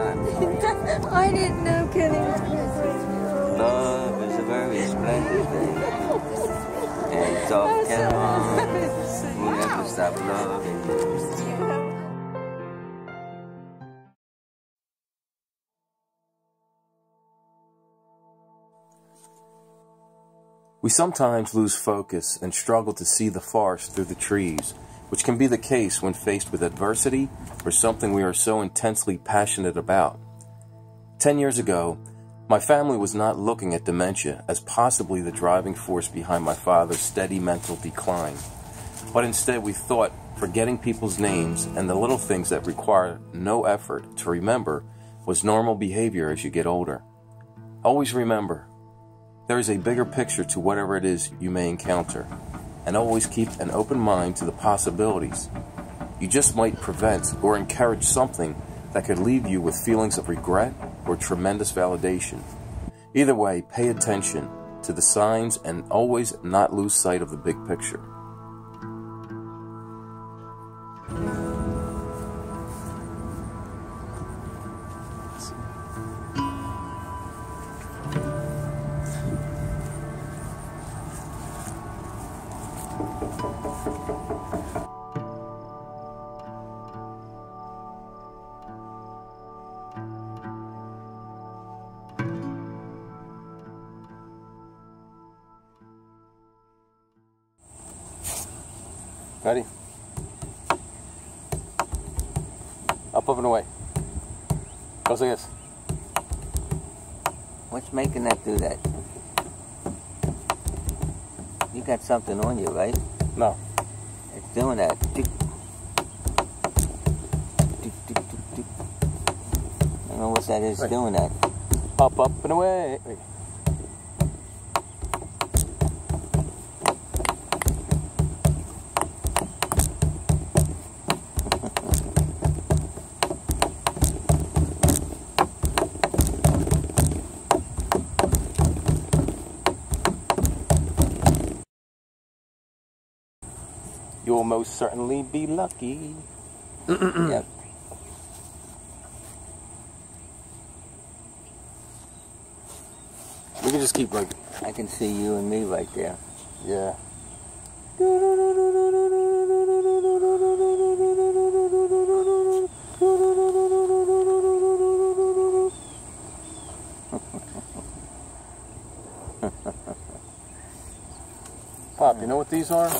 I didn't know Kenny was going Love is a very splendid thing. And talk can on. We'll never stop loving you. We sometimes lose focus and struggle to see the forest through the trees, which can be the case when faced with adversity or something we are so intensely passionate about. Ten years ago, my family was not looking at dementia as possibly the driving force behind my father's steady mental decline, but instead we thought forgetting people's names and the little things that require no effort to remember was normal behavior as you get older. Always remember, there is a bigger picture to whatever it is you may encounter, and always keep an open mind to the possibilities. You just might prevent or encourage something that could leave you with feelings of regret or tremendous validation. Either way, pay attention to the signs and always not lose sight of the big picture. Ready? Up, up, and away. Goes like this. What's making that do that? You got something on you, right? No. It's doing that. Tick. Tick, tick, tick, tick. I don't know what that is Right. doing that. Up, up, and away. Most certainly be lucky. yep. We can just keep like, I can see you and me right there. yeah. Pop, you know what these are?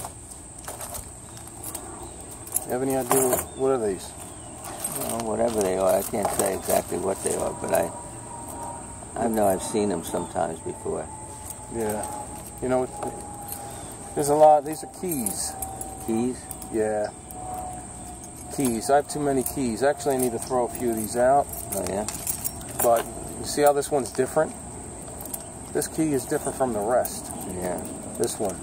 Have any idea what, what are these? Well, whatever they are, I can't say exactly what they are, but I, I know I've seen them sometimes before. Yeah. You know, there's a lot. These are keys. Keys? Yeah. Keys. I have too many keys. Actually, I need to throw a few of these out. Oh yeah. But you see how this one's different? This key is different from the rest. Yeah. This one.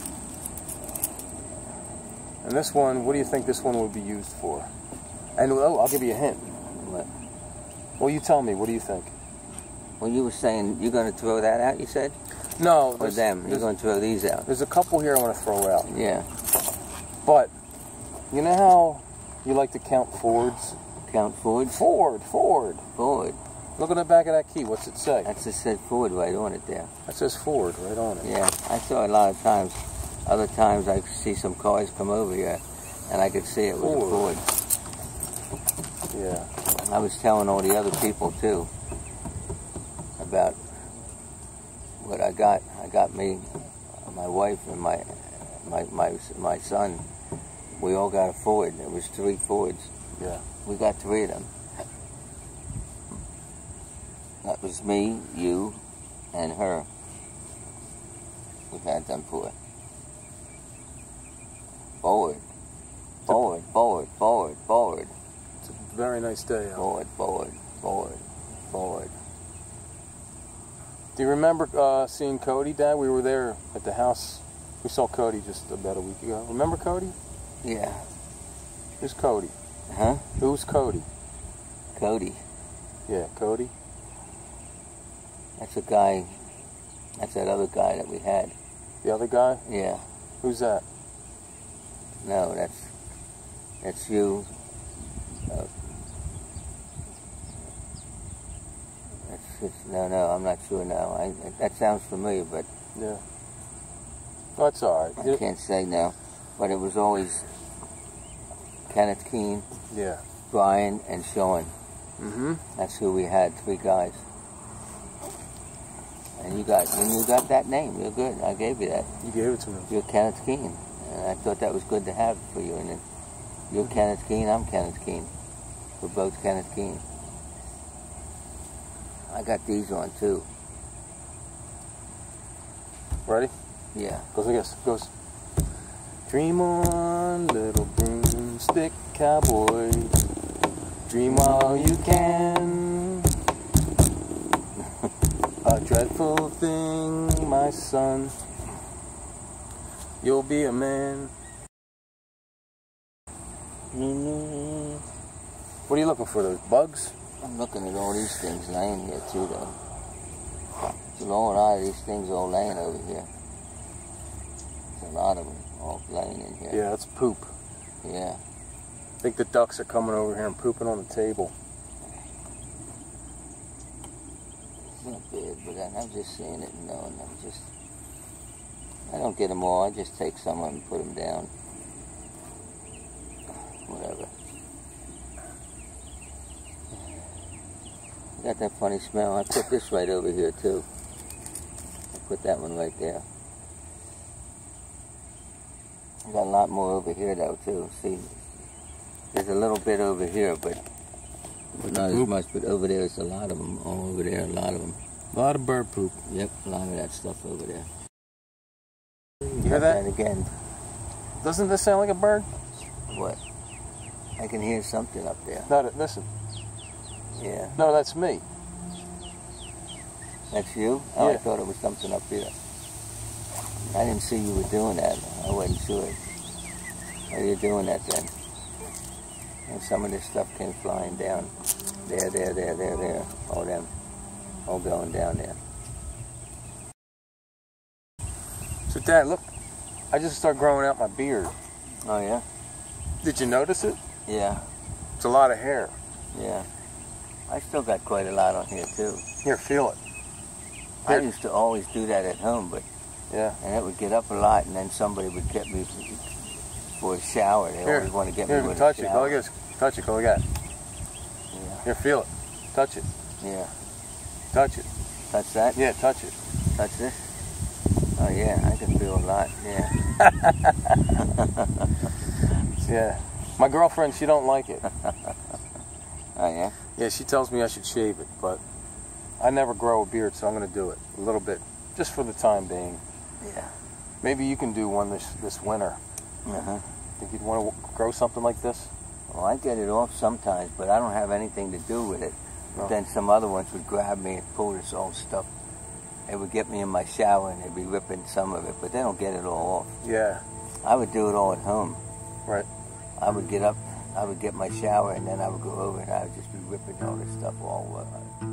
And this one, what do you think this one would be used for? And oh, I'll give you a hint. What? Well, you tell me. What do you think? Well, you were saying you're going to throw that out. You said, No, or them? You're going to throw these out? there's a couple here I want to throw out. Yeah. But you know how you like to count Fords? Count forwards. Ford, Ford. Forward. Look at the back of that key. What's it say? That just said forward right on it there. That says Ford right on it. Yeah. I saw it a lot of times. Other times I see some cars come over here, and I could see it was a Ford. Ford. Yeah. I was telling all the other people too about what I got. I got me, my wife, and my my my my son. We all got a Ford. There was three Fords. Yeah. We got three of them. That was me, you, and her. We've had them for forward, forward, forward, forward, forward. It's a very nice day out. Forward, forward, forward, forward. Do you remember uh, seeing Cody, Dad? We were there at the house. We saw Cody just about a week ago. Remember Cody? Yeah. Who's Cody? Huh? Who's Cody? Cody. Yeah, Cody. That's a guy. That's that other guy that we had. The other guy? Yeah. Who's that? No, that's that's you. Uh, it's, no, no, I'm not sure now. I, that sounds familiar, but Yeah. That's all right. I You- can't say now. But it was always Kenneth Keene, yeah. Brian, and Sean. Mm-hmm. That's who we had, three guys. And you got when you got that name, you're good. I gave you that. You gave it to me. You're Kenneth Keene, and I thought that was good to have for you. And you're Kenneth Keene, I'm Kenneth Keene. We're both Kenneth Keene. I got these on too. Ready? Yeah. Goes like this. Goes. Dream on, little broomstick cowboy. Dream while you can. A dreadful thing, my son. You'll be a man. What are you looking for? Those bugs? I'm looking at all these things laying here too, though. There's a whole lot of these things all laying over here. There's a lot of them all laying in here. Yeah, that's poop. Yeah. I think the ducks are coming over here and pooping on the table. It's not bad, but I'm just seeing it and knowing. I'm just. I don't get them all. I just take some of them and put them down. Whatever. Got that funny smell. I put this right over here too. I put that one right there. I got a lot more over here though too. See, there's a little bit over here, but but not as much. But over there, there's a lot of them. All over there, a lot of them. A lot of bird poop. Yep, a lot of that stuff over there. You hear that? And again, Doesn't this sound like a bird? what? I can hear something up there. No, listen. Yeah, No, that's me. that's you. Oh, I thought it was something up here. I didn't see you were doing that. I wasn't sure. Are you doing that then? And some of this stuff came flying down. There, there, there, there, there. All them. All going down there. So, Dad, look. I just started growing out my beard. Oh yeah. Did you notice it? Yeah, It's a lot of hair. yeah. I still got quite a lot on here too. Here, feel it. I used to always do that at home, but Yeah. and it would get up a lot, and then somebody would get me for a shower. They Here. always want to get Here, me with touch a it. Go like. Touch it. Go that. Yeah, Here, feel it. Touch it. yeah. Touch it. Touch that. Yeah, touch it. Touch this. Oh yeah, I can feel a lot. Yeah. Yeah. My girlfriend, she don't like it. Oh yeah. Yeah, she tells me I should shave it, but I never grow a beard, so I'm gonna do it a little bit, just for the time being. Yeah. Maybe you can do one this this winter. Uh huh. Think you'd want to grow something like this? Well, I get it off sometimes, but I don't have anything to do with it. No. But then some other ones would grab me and pull this old stuff. They would get me in my shower and they'd be ripping some of it, but they don't get it all off. Yeah. I would do it all at home. Right. I would get up, I would get my shower, and then I would go over and I would just be ripping all this stuff all. Uh,